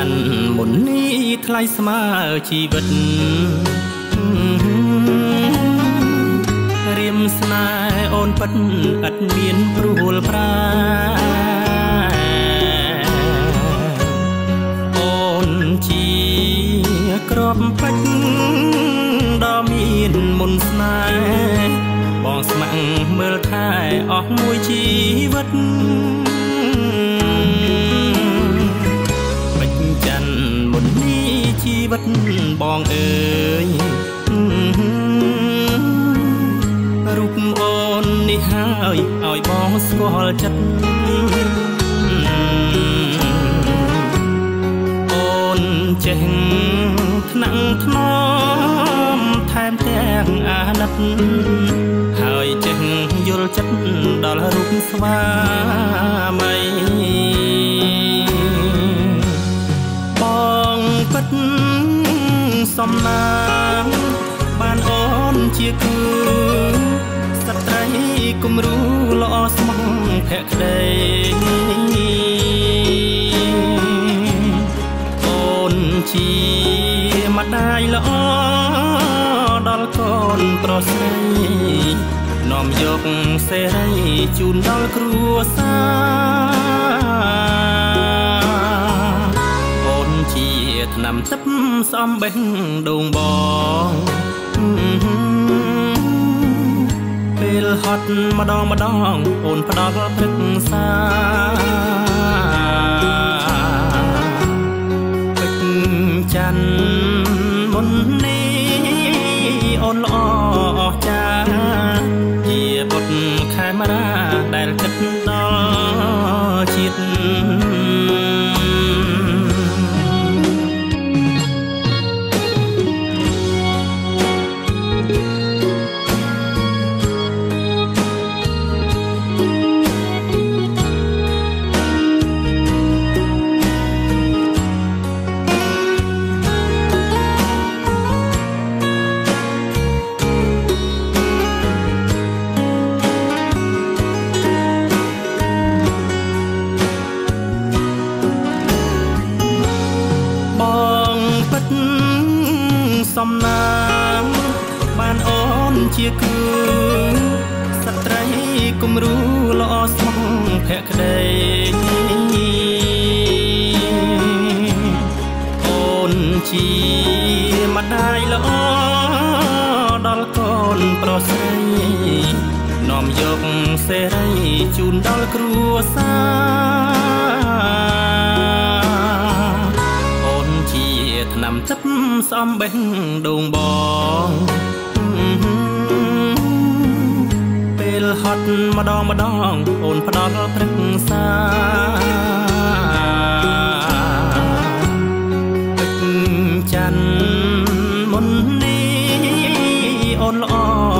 ច័ន្ទមុននេះថ្លៃស្មើជីវិតរៀមស្នេហ៍អូនពិតឥតមានព្រួលប្រាអូនជាក្របពេជ្រដ៏មានមុនស្នេហ៍បងស្ម័គ្រមើលថែអស់មួយជីវិត បងអើយរូបអូននេះហើយឲ្យបងស្គាល់ចិត្តអូនចេះថ្នាក់ថ្នមថែមទាំងអាណិតហើយចេះយល់ចិត្តដល់រូបស្វាមី សំណាងបានអូនជាគឺស្ត្រីគំរូល្អស្មោះភក្តីអូនជាម្ដាយល្អដល់កូនប្រុសស្រីនាំយកសេរីជូនដល់គ្រួសារ ទឹកស្អំបេះដូងបងពេលហត់ម្ដងម្ដងអូនផ្ដល់ព្រឹក្សាពេជ្រច័ន្ទមុននេះអូនល្អអស្ចារ្យជាបុត្រខេមរាដែលគិតដល់ជាតិ សំណាងបានអូនជាគឺស្ត្រីគំរូល្អស្មោះភក្តីអូនជាម្ដាយល្អដល់កូនប្រុសស្រីនាំយកសេរីជូនដល់គ្រួសារ អំបេះដូងបងពេលហត់ម្ដងម្ដងអូនផ្ដល់ព្រឹកសាពេចច័ន្ទមុននេះអូនល្អ